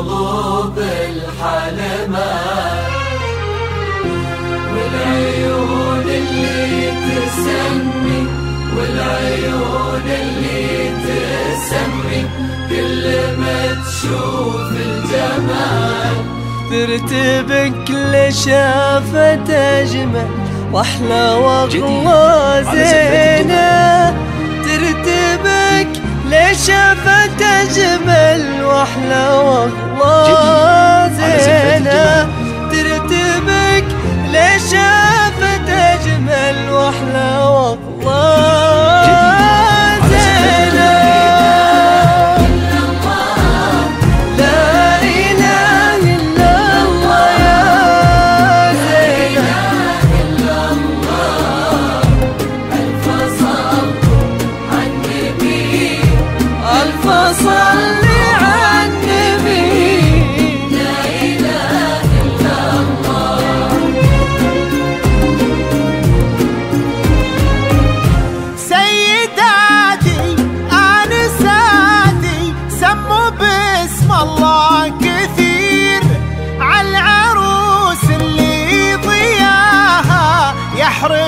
القلوب الحلمة. والعيون اللي تسمي والعيون اللي تسمي. كل ما تشوف الجمال. ترتبك لشافت أجمل وأحلى والله زينة. ترتبك لشافت أجمل وأحلى والله زينة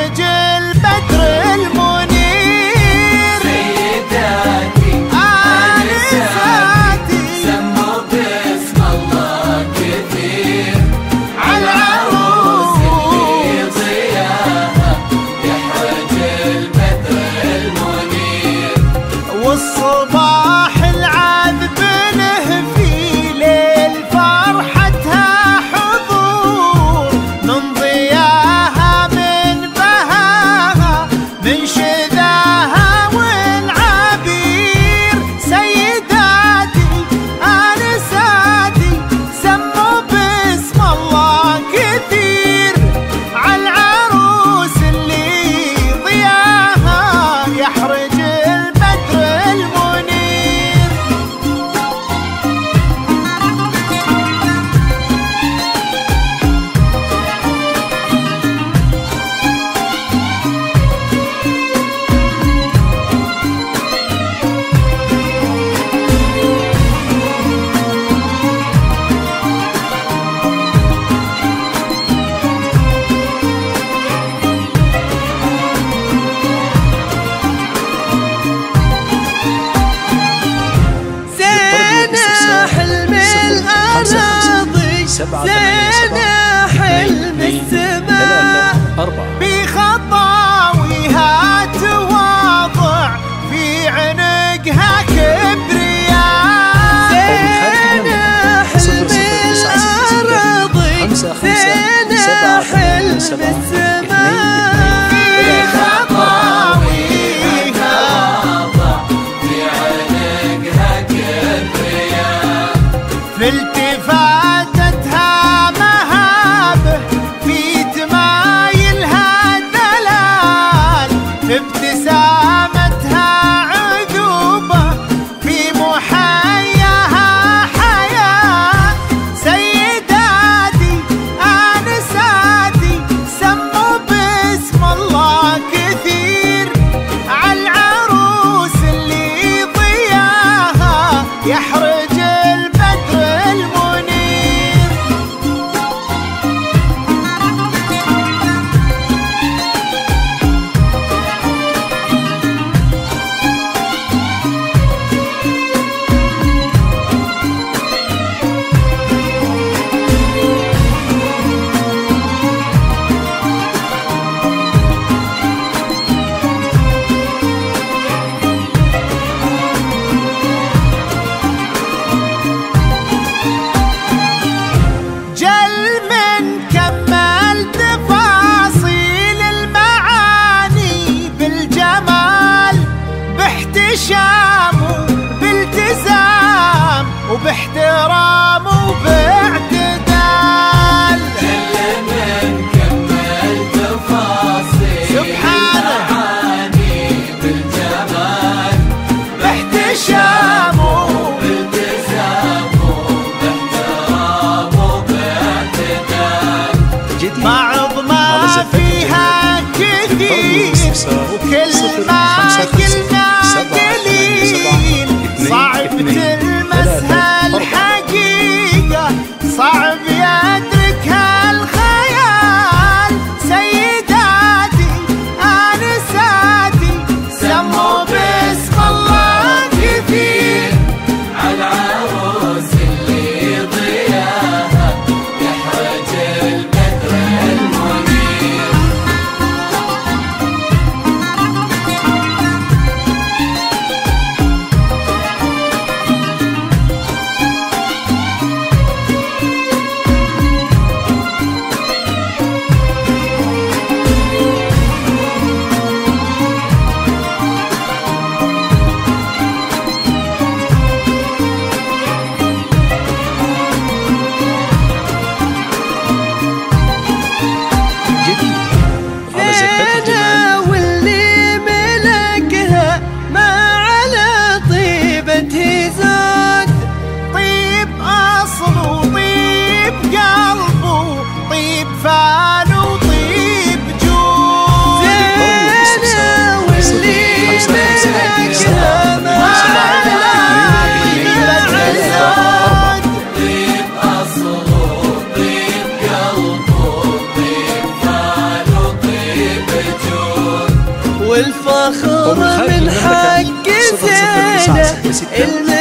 解决。الأراضي زينة حلم السماء أربعة بخطاويها تواضع في عنقها كبرياء. زينة حلم الأراضي زينة حلم السماء. واحترام ستة